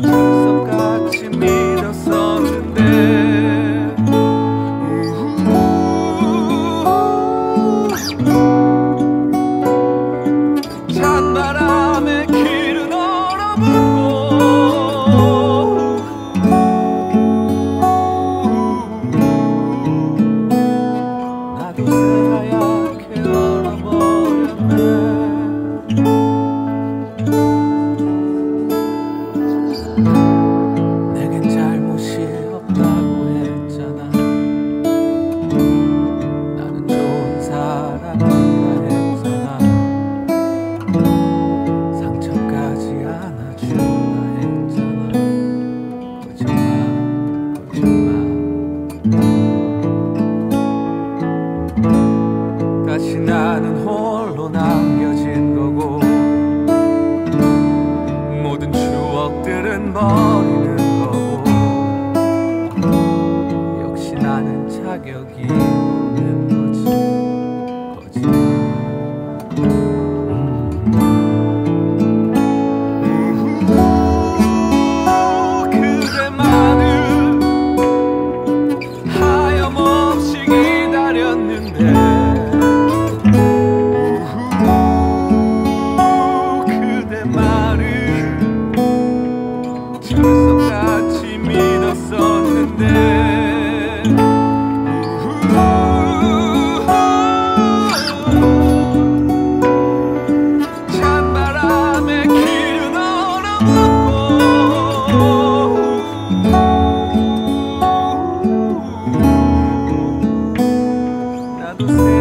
속같이 믿었었는데. 나는 홀로 남겨진 거고 모든 추억들은 버리는 거고 역시 나는 자격이 Amen.